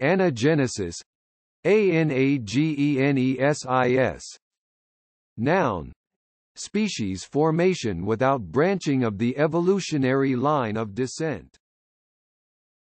Anagenesis. Anagenesis Noun. Species formation without branching of the evolutionary line of descent.